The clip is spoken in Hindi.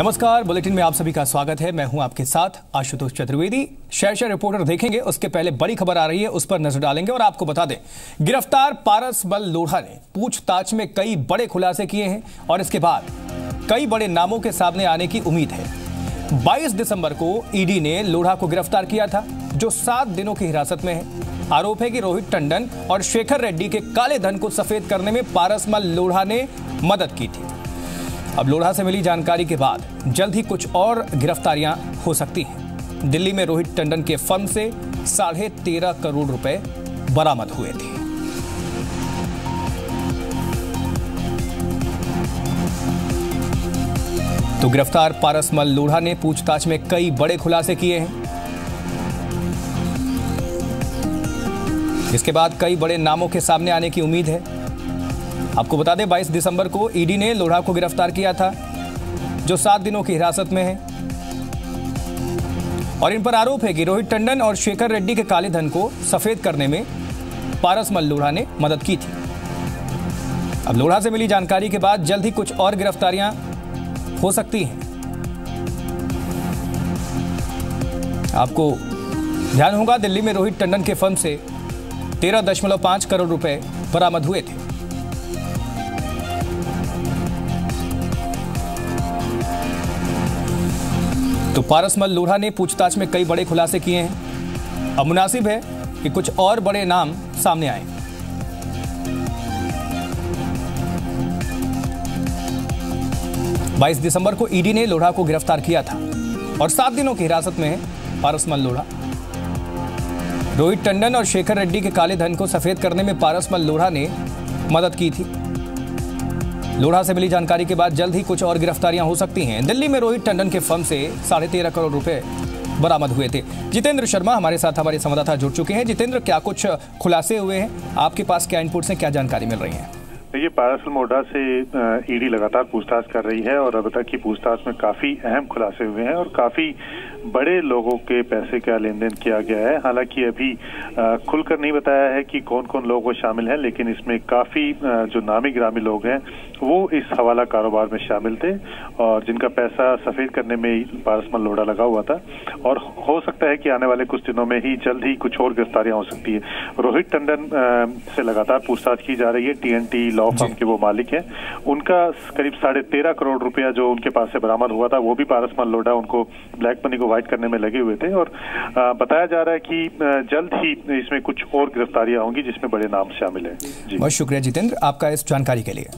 नमस्कार, बुलेटिन में आप सभी का स्वागत है। मैं हूँ आपके साथ आशुतोष चतुर्वेदी। शहर शहर रिपोर्टर देखेंगे, उसके पहले बड़ी खबर आ रही है, उस पर नज़र डालेंगे और आपको बता दें, गिरफ़्तार पारस बल लोढ़ा ने पूछताछ में कई बड़े खुलासे किए हैं और इसके बाद कई बड़े नामों के सामने आने की उम्मीद है। 22 दिसंबर को ईडी ने लोढ़ा को गिरफ़्तार किया था, जो सात दिनों की हिरासत में है। आरोप है कि रोहित टंडन और शेखर रेड्डी के काले धन को सफ़ेद करने में पारसमल लोढ़ा ने मदद की थी। अब लोढ़ा से मिली जानकारी के बाद जल्द ही कुछ और गिरफ्तारियाँ हो सकती हैं। दिल्ली में रोहित टंडन के फर्म से साढ़े तेरह करोड़ रुपए बरामद हुए थे। तो गिरफ़्तार पारसमल लोढ़ा ने पूछताछ में कई बड़े खुलासे किए हैं। इसके बाद कई बड़े नामों के सामने आने की उम्मीद है। आपको बता दें 22 दिसंबर को ईडी ने लोढ़ा को गिरफ़्तार किया था, जो सात दिनों की हिरासत में है। और इन पर आरोप है कि रोहित टंडन और शेखर रेड्डी के काले धन को सफ़ेद करने में पारसमल लोढ़ा ने मदद की थी। अब लोढ़ा से मिली जानकारी के बाद जल्द ही कुछ और गिरफ्तारियाँ हो सकती हैं। आपको ध्यान होगा, दिल्ली में रोहित टंडन के फर्म से तेरह दशमलव पाँच करोड़ रुपए बरामद हुए थे। तो पारसमल लोढ़ा ने पूछताछ में कई बड़े खुलासे किए हैं। अब मुनासिब है कि कुछ और बड़े नाम सामने आए। बाईस दिसंबर को ईडी ने लोढ़ा को गिरफ़्तार किया था और सात दिनों की हिरासत में है पारसमल लोढ़ा। रोहित टंडन और शेखर रेड्डी के काले धन को सफ़ेद करने में पारसमल लोढ़ा ने मदद की थी। लोढ़ा से मिली जानकारी के बाद जल्द ही कुछ और गिरफ्तारियाँ हो सकती हैं। दिल्ली में रोहित टंडन के फर्म से साढ़े तेरह करोड़ रुपए बरामद हुए थे। जितेंद्र शर्मा हमारे साथ, हमारे संवाददाता जुड़ चुके हैं। जितेंद्र, क्या कुछ खुलासे हुए हैं? आपके पास क्या इनपुट हैं क्या जानकारी मिल रही है? देखिए, पारसल मोडा से ईडी लगातार पूछताछ कर रही है और अब तक की पूछताछ में काफ़ी अहम खुलासे हुए हैं और काफ़ी बड़े लोगों के पैसे का लेन देन किया गया है। हालाँकि अभी खुलकर नहीं बताया है कि कौन कौन लोग वो शामिल हैं लेकिन इसमें काफ़ी जो नामी ग्रामी लोग हैं वो इस हवाला कारोबार में शामिल थे और जिनका पैसा सफ़ेद करने में पारसमल लोड़ा लगा हुआ था। और हो सकता है कि आने वाले कुछ दिनों में ही जल्द ही कुछ और गिरफ्तारियाँ हो सकती है। रोहित टंडन से लगातार पूछताछ की जा रही है। टीएनटी लॉ फर्म के वो मालिक हैं। उनका करीब साढ़े तेरह करोड़ रुपया जो उनके पास से बरामद हुआ था वो भी पारसमल लोडा उनको ब्लैक मनी को व्हाइट करने में लगे हुए थे और बताया जा रहा है कि जल्द ही इसमें कुछ और गिरफ्तारियाँ होंगी जिसमें बड़े नाम शामिल हैं। बहुत शुक्रिया जितेंद्र, आपका इस जानकारी के लिए।